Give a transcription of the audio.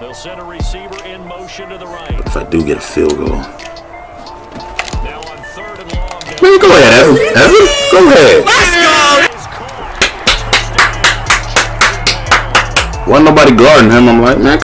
They'll send a receiver in motion to the right. If I do get a field goal. Now on third and long. Man, go ahead, Evan. Evan, go ahead. Let's Wasn't nobody guarding him. I'm like, man,